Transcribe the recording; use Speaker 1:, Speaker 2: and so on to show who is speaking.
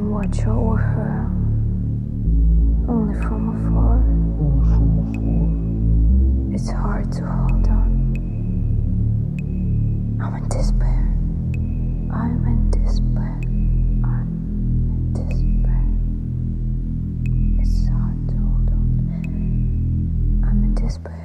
Speaker 1: can watch over her. Only from afar. It's hard to hold on. I'm in despair. I'm in despair. I'm in despair. It's hard to hold on. I'm in despair.